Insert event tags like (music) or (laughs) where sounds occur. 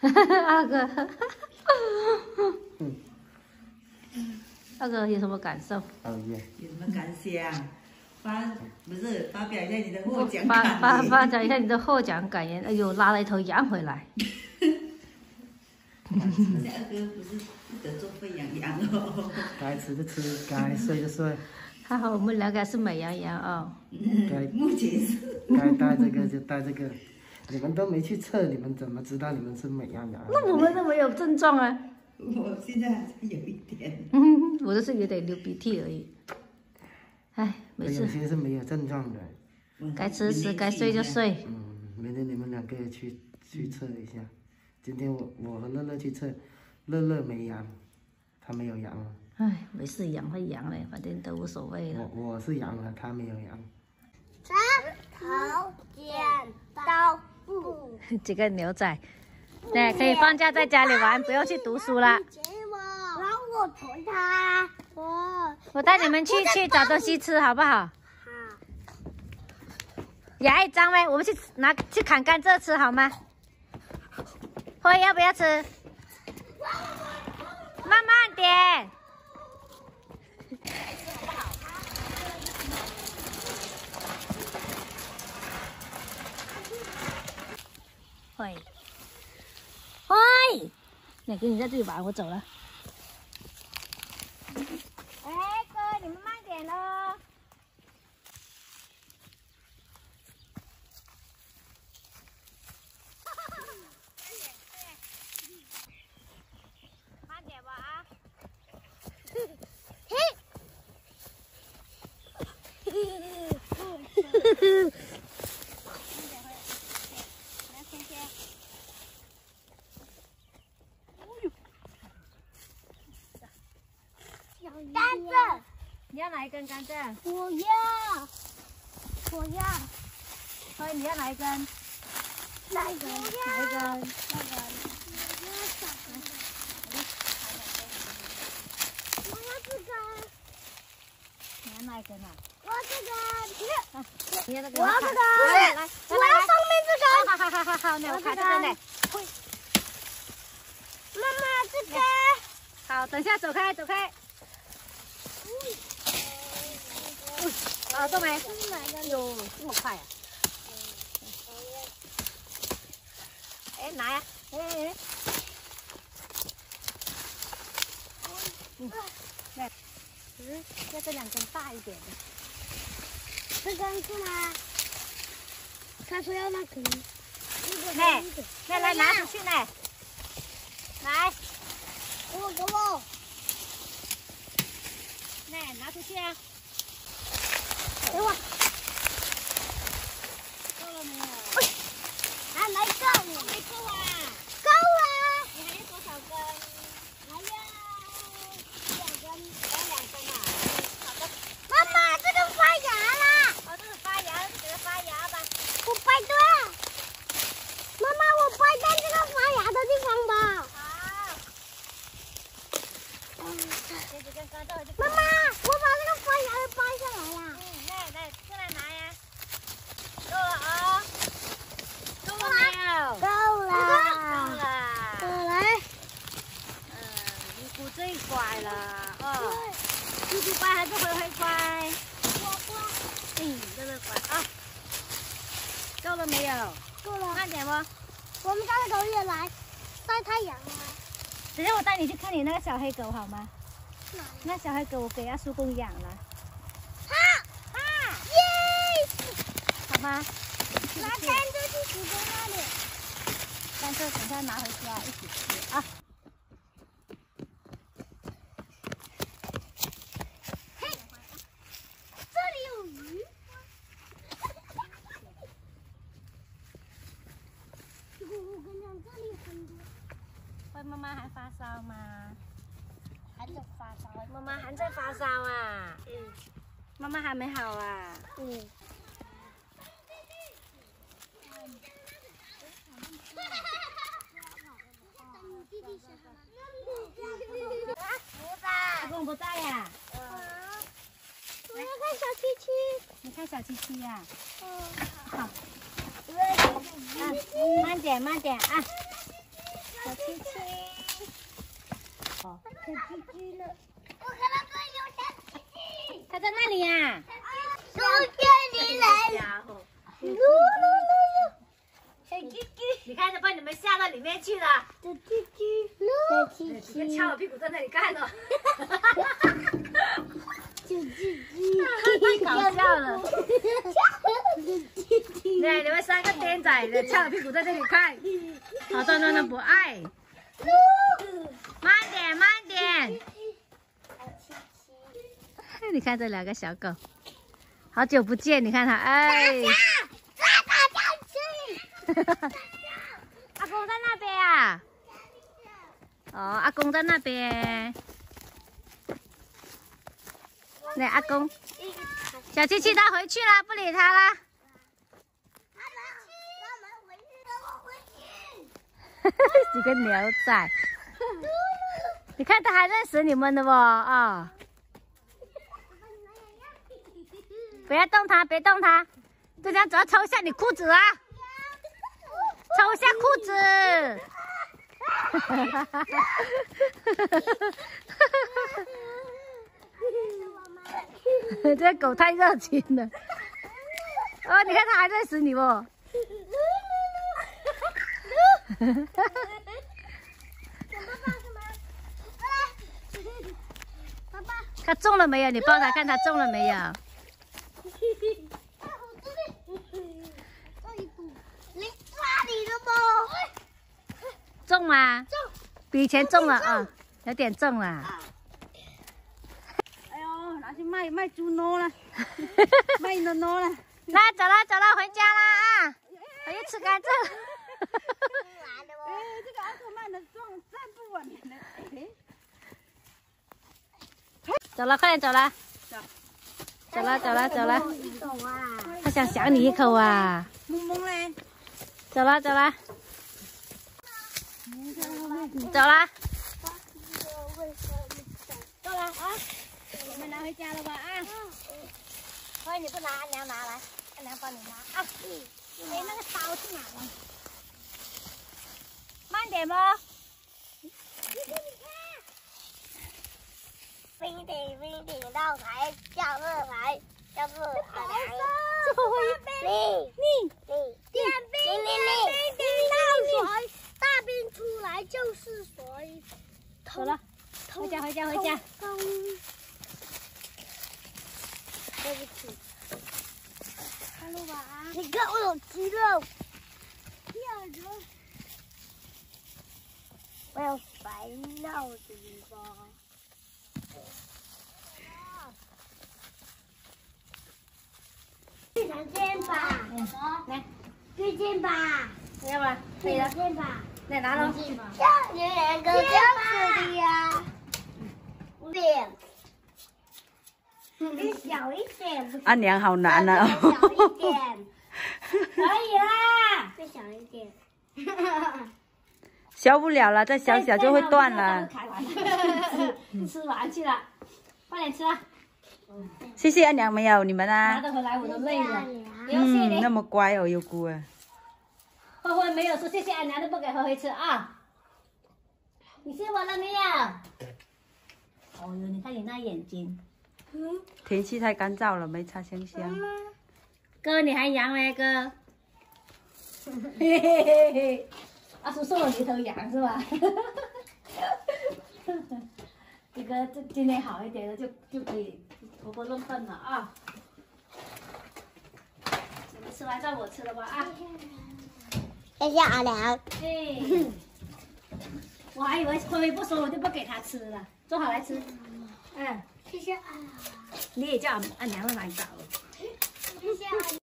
(laughs) 阿哥，阿哥有什么感受？哦耶。有什么感想？发不是发表一下你的获奖发感言。发发表一下你的获奖感言。哎呦，拉了一头羊回来。二哥不是不得做沸羊羊哦。该吃就吃，该睡就睡，还 (laughs) 好我们两个是美羊羊啊、该目前是该带这个就带这个。你们都没去测，你们怎么知道你们是美羊羊？那我们都没有症状啊。我现在还是有一点。嗯，(laughs) 我就是有点流鼻涕而已。哎，没有事，些是没有症状的。该吃吃，该睡就。睡。嗯，明天你们两个去去测一下。今天我我和乐乐去测，乐乐没阳，他没有阳了。哎，没事，阳会阳嘞，反正都无所谓了。我我是阳了，他没有阳。石头剪刀布，(laughs) 几个牛仔，对，可以放假在家里玩，不用去读书了。给我，然后我捶他，我我带你们去去找东西吃，好不好？好，牙一张呗，我们去拿去砍甘蔗吃好吗？会要不要吃？慢慢点。会，喂，那给你在这里玩，我走了。哎，哥，你们慢点喽。慢点吧啊！来，先先。甘蔗，你要哪一根甘蔗？我要，我要所以你要哪一根？哪一根？哪一根？那个，我要这个，你要哪一根啊？我要这个，你要那个？我要这个，来来，我要上面这个，好好好好好，那我看这个呢。妈妈这个，好，等一下走开走开。好，动没？哎呦，这么快呀、哎，拿呀！哎哎哎。嗯，来，嗯，要这两根大一点的。这根是吗？他说要那根，来，来来拿出去呢。给我到，了没有？还没够呢，没够啊！够了，你还有多少根？还要两根。还有两根啊。好的。妈妈，这个发芽啦！哦，这个发芽，就给它发芽吧。我掰断。妈妈，我掰断这个发芽的地方吧。好。这几根甘蔗就妈妈，我把这个发芽给掰下来了。嗯，来来，过来拿呀。够了啊、够了没有？够够了。了。我来。嗯，姑姑最乖了哦。姑姑乖还是灰灰乖？我乖嗯，真的乖啊。够了没有？够了。慢点不？我们家的狗也来晒太阳了。等下我带你去看你那个小黑狗好吗？那小黑狗我给阿叔公养了，哈哈！耶！好吗？拿甘蔗去洗在那里。但是等下拿回家一起吃啊。嘿，这里有鱼。我跟你讲，这里很多。喂，妈妈还发烧吗？还在发烧。妈妈还在发烧啊？嗯妈妈还没好啊？嗯。阿公不在呀、我要看小七七。你看小七七呀、嗯。好，啊，慢点慢点啊。小七七。哦，小鸡鸡呢？我看到这里有小鸡鸡。它在那里呀、书店里来。家伙，噜噜噜噜。小鸡鸡，你看，它把你们吓到里面去了。小鸡鸡，小鸡你鸡，翘着屁股在那里看哦，小鸡鸡，太搞笑了。小鸡鸡，对，你们三个天仔的翘着屁股在这里看，好端端的不爱。慢点，慢点。你看这两个小狗，好久不见，你看它，哎，抓大象去。阿公在那边啊。哦，阿公在那边。那阿公，小七七他回去了，不理他啦。(laughs) 几个牛仔，(laughs) 你看他还认识你们的不？啊、不要动它，别动它，这样，只要抽一下你裤子啊，抽一下裤子。(laughs) 这狗太热情了。哦，你看它还认识你不？哈哈哈哈哈它中了没有？你抱它看它中了没有？中吗？中。比以前重了啊，有点重了。哎呦，拿去卖卖猪肉了，(laughs) 卖了。那，走了走了，回家啦啊！回去吃甘蔗。(laughs) 哎，这个奥特曼的撞站不稳了。哎，走了，快点走了。走。走了走了走了，懂啊？它想咬你一口啊！萌萌嘞，走了走了走了，够了啊！我们拿回家了吧啊？所以你不拿，阿娘拿来，阿娘帮你拿啊。哎，那个刀去哪了？慢点不？飞顶飞顶到台，叫热台，叫热台。这会你你你点兵你你你到水，大兵出来就是水。走了，回家回家回家。通。对不起，看路吧啊！你看我有肌肉，我有白闹的地方。最常见吧，来，最近吧，要不然可以了，见吧，来拿喽。像你两个这样子的呀，小一点。阿娘好难啊。小一点，(laughs) 可以啦。再小一点。削不了了，再小小就会断了。开 (laughs) (laughs) 吃完去了，快点吃啊！谢谢阿娘没有你们啊拿啊。得回来我都累了，嗯，那。么乖哦，优姑啊。慧慧没有说谢谢阿娘，都不给慧慧吃啊。你吃完了没有？哦哟，你看你那眼睛，天气太干燥了，没擦香香。哥你还羊没哥？嘿嘿嘿嘿，阿叔送了你一头羊是吧？(laughs) 这个这今天好一点了，就就可以活泼弄笨了啊。你们吃完让我吃了吧啊？谢谢阿良。对，我还以为微微不说，我就不给他吃了。坐好来吃。嗯，谢谢阿良。你也叫阿阿娘来搞。谢谢。